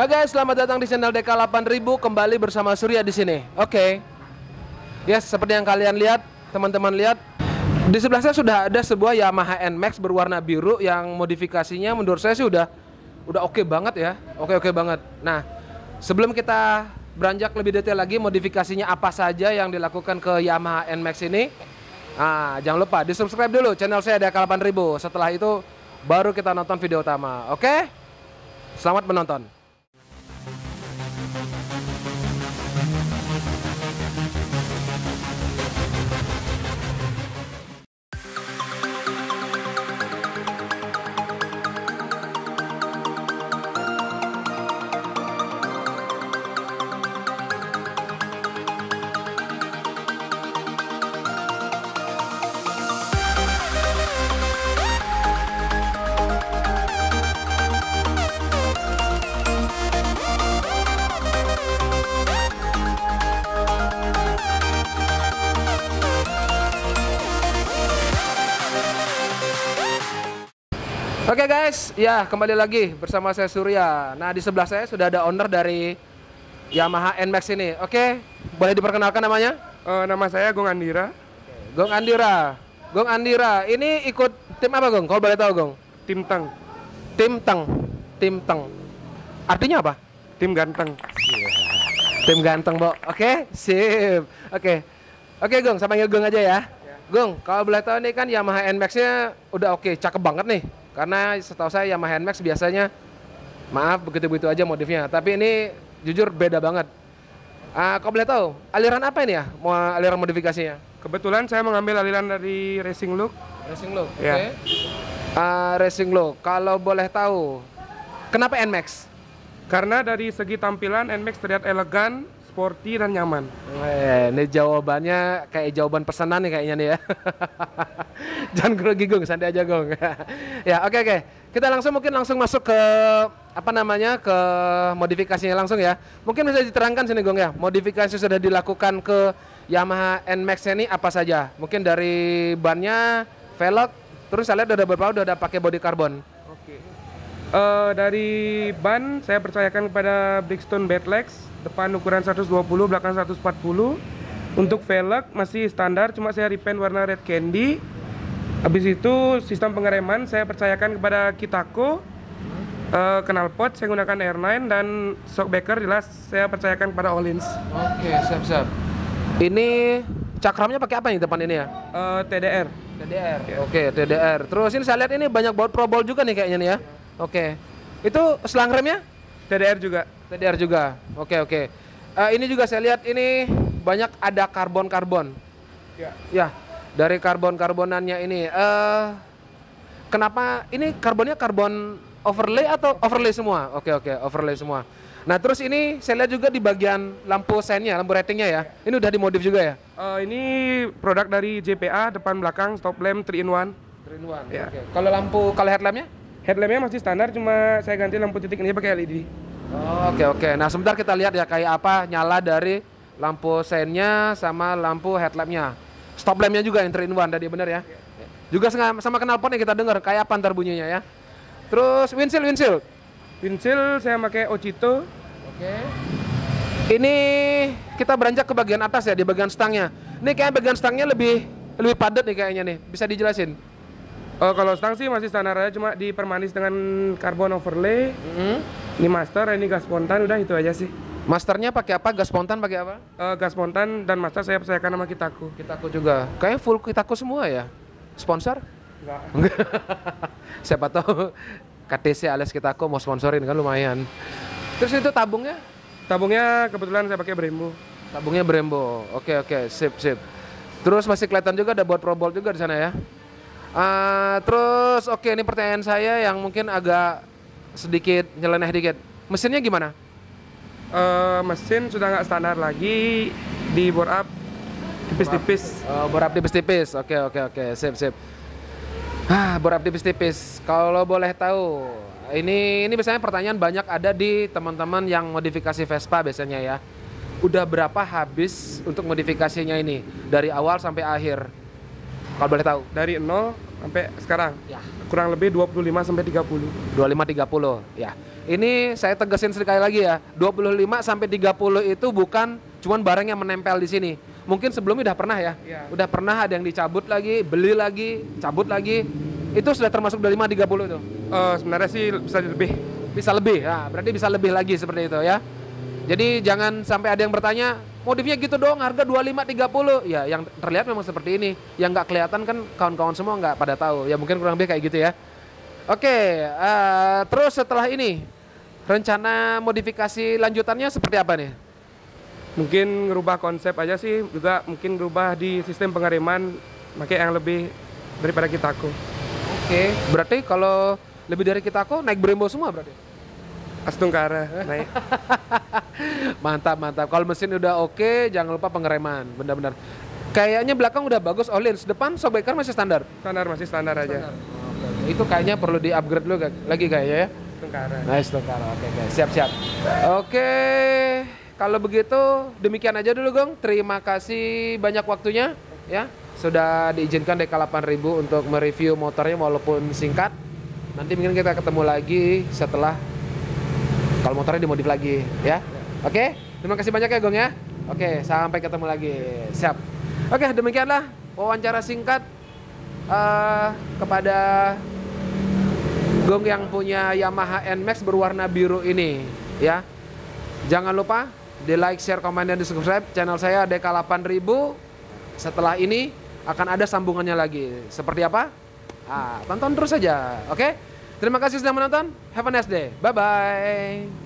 Hai guys, selamat datang di channel DK 8000 kembali bersama Surya di sini. Oke. Yes, seperti yang kalian lihat, teman-teman lihat di sebelah saya sudah ada sebuah Yamaha NMAX berwarna biru yang modifikasinya menurut saya sih udah udah oke banget ya. Oke oke banget. Nah, sebelum kita beranjak lebih detail lagi modifikasinya apa saja yang dilakukan ke Yamaha NMAX ini, nah, jangan lupa di subscribe dulu channel saya DK 8000. Setelah itu baru kita nonton video utama. Oke? Selamat menonton. Oke guys, ya kembali lagi bersama saya Surya. Nah di sebelah saya sudah ada owner dari Yamaha NMAX ini. Oke, boleh diperkenalkan namanya? Eh, nama saya Gong Andira, Gong Andira. Gong Andira, ini ikut tim apa Gong? Kalau boleh tahu Gong? tim Teng, Tim Teng. Tim Teng. Artinya apa? tim ganteng. Tim ganteng, Bo. Oke, sip. Oke. Oke, Gong, sama panggil Gong aja ya. Gong, kalau boleh tahu nih kan Yamaha NMAX-nya udah oke, cakep banget nih. Karena setahu saya Yamaha NMAX biasanya maaf begitu-begitu aja modifnya, tapi ini jujur beda banget. Ah, kalau boleh tahu, aliran apa ini ya? Mau aliran modifikasinya? Kebetulan saya mengambil aliran dari Racing Look. Racing look. Oke. Ya. Ah, racing look. Kalau boleh tahu, kenapa NMAX? Karena dari segi tampilan NMAX terlihat elegan, sporty dan nyaman. Weh, ini jawabannya kayak jawaban pesanan nih kayaknya nih ya. Jangan grogi Gong, santai aja Gong. ya, oke oke. Kita langsung mungkin langsung masuk ke apa namanya? ke modifikasinya langsung ya. Mungkin bisa diterangkan sini Gong ya. Modifikasi sudah dilakukan ke Yamaha NMAX ini apa saja? Mungkin dari bannya, velg, terus saya lihat udah beberapa udah ada pakai body carbon. Oke. Eh, dari ban saya percayakan kepada Brixton Bedlex, depan ukuran 120, belakang 140. Untuk velg masih standar, cuma saya repaint warna red candy. Habis itu sistem pengereman saya percayakan kepada Kitako. Eh, knalpot saya gunakan R9 dan shockbreaker jelas saya percayakan kepada Olins. Oke, siap-siap. Ini cakramnya pakai apa nih depan ini ya? Eh, TDR. TDR. Oke, TDR. Terus ini saya lihat ini banyak baut Pro Ball juga nih kayaknya nih ya. Oke. Itu selang remnya? TDR juga. TDR juga. Oke, oke. Eh, ini juga saya lihat ini banyak ada karbon-karbon. Ya. Ya, dari karbon-karbonannya ini eh kenapa ini karbonnya karbon overlay atau overlay semua? Oke, oke, overlay semua. Nah, terus ini saya lihat juga di bagian lampu sennya, lampu ratingnya ya. Ini udah dimodif juga ya? Eh, ini produk dari JPA depan belakang stop lamp 3 in 1. Three in one. Ya. Oke. Kalau lampu kalau headlampnya? Headlampnya masih standar cuma saya ganti lampu titik ini pakai LED. Oh, Oke oke. Nah sebentar kita lihat ya kayak apa nyala dari lampu sennya sama lampu headlampnya. Stop lampnya juga yang 3 in one tadi bener ya. Juga sama, sama knalpotnya kita dengar kayak apa ntar bunyinya ya. Terus windshield windshield. Windshield saya pakai Ochito. Oke. Ini kita beranjak ke bagian atas ya di bagian stangnya. Ini kayak bagian stangnya lebih lebih padat nih kayaknya nih. Bisa dijelasin? Oh, kalau stang sih masih standar aja cuma dipermanis dengan carbon overlay. Ini master, ini gas spontan, udah itu aja sih. Masternya pakai apa? Gas spontan pakai apa? Eh, gas spontan dan master saya percayakan sama Kitaku. Kitaku juga. Kayaknya full Kitaku semua ya. Sponsor? Enggak. Siapa tahu KTC alias kita aku mau sponsorin kan lumayan. Terus itu tabungnya? Tabungnya kebetulan saya pakai Brembo. Tabungnya Brembo. Oke oke, sip sip. Terus masih kelihatan juga ada buat Pro Bolt juga di sana ya. Ah, terus oke ini pertanyaan saya yang mungkin agak sedikit nyeleneh dikit. Mesinnya gimana? Eh, mesin sudah nggak standar lagi di bore up tipis-tipis. Oh, borap tipis-tipis. Oke oke oke, sip sip. Ah, borap tipis-tipis. Kalau boleh tahu, ini ini biasanya pertanyaan banyak ada di teman-teman yang modifikasi Vespa biasanya ya. Udah berapa habis untuk modifikasinya ini dari awal sampai akhir? Kalau boleh tahu. Dari 0 sampai sekarang Ya. kurang lebih 25 sampai 30. 25 30 ya. Ini saya tegasin sekali lagi ya, 25 sampai 30 itu bukan cuman barang yang menempel di sini. Mungkin sebelumnya udah pernah ya. Iya. Udah pernah ada yang dicabut lagi, beli lagi, cabut lagi. Itu sudah termasuk 25 30 itu. Eh, sebenarnya sih bisa lebih. Bisa lebih. Nah, berarti bisa lebih lagi seperti itu ya. Jadi jangan sampai ada yang bertanya, modifnya gitu dong, harga 25 30. Ya, yang terlihat memang seperti ini. Yang nggak kelihatan kan kawan-kawan semua nggak pada tahu. Ya mungkin kurang lebih kayak gitu ya. Oke, eh, terus setelah ini rencana modifikasi lanjutannya seperti apa nih? Mungkin ngerubah konsep aja sih, juga mungkin ngerubah di sistem pengereman, pakai yang lebih daripada Kitako. Oke, berarti kalau lebih dari kita kok naik Brembo semua berarti? Astungkara naik. mantap, mantap. Kalau mesin udah oke, jangan lupa pengereman, benar-benar. Kayaknya belakang udah bagus in, depan shockbreaker masih standar. Standar masih standar aja. Itu kayaknya perlu di upgrade dulu lagi kayaknya ya. Astungkara. Nice Tokaro. Oke, oke. Siap, siap. Oke. Kalau begitu demikian aja dulu, Gong. Terima kasih banyak waktunya ya. Sudah diizinkan DK 8000 untuk mereview motornya walaupun singkat. Nanti mungkin kita ketemu lagi setelah kalau motornya dimodif lagi ya. Oke. Terima kasih banyak ya, Gong ya. Oke, sampai ketemu lagi. Siap. Oke, demikianlah wawancara singkat eh, kepada Gong yang punya Yamaha NMAX berwarna biru ini ya. Jangan lupa di like, share, komen, dan di subscribe channel saya DK8000. Setelah ini akan ada sambungannya lagi. Seperti apa? Ah, tonton terus saja, oke? Terima kasih sudah menonton. Have a nice day. Bye bye.